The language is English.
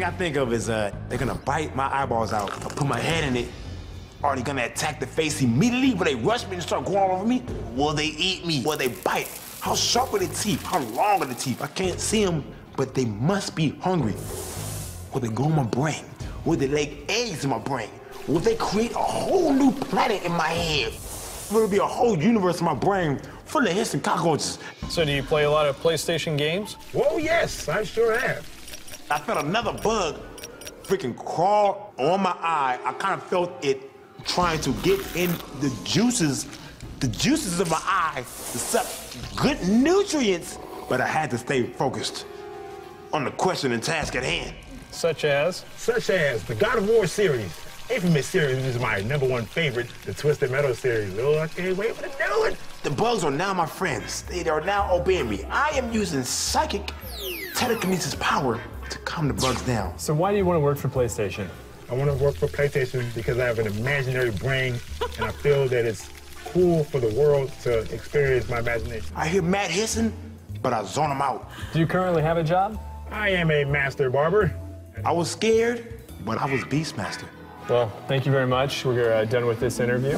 thing I think of is uh, they're gonna bite my eyeballs out. I put my head in it. Are they gonna attack the face immediately? Will they rush me and start going all over me? Will they eat me? Will they bite? How sharp are the teeth? How long are the teeth? I can't see them, but they must be hungry. Will they go in my brain? Will they lay eggs in my brain? Will they create a whole new planet in my head? Will there be a whole universe in my brain full of hissing cockroaches? So do you play a lot of PlayStation games? Whoa, yes, I sure have. I felt another bug freaking crawl on my eye. I kind of felt it trying to get in the juices, the juices of my eye to suck good nutrients, but I had to stay focused on the question and task at hand. Such as? Such as the God of War series. Infamous series is my number one favorite, the Twisted Metal series. Oh, I can't wait for the new one. The bugs are now my friends. They are now obeying me. I am using psychic telekinesis power to calm the bugs down. So why do you want to work for PlayStation? I want to work for PlayStation because I have an imaginary brain, and I feel that it's cool for the world to experience my imagination. I hear Matt hissing, but I zone him out. Do you currently have a job? I am a master barber. I was scared, but I was Beastmaster. Well, thank you very much. We're uh, done with this interview.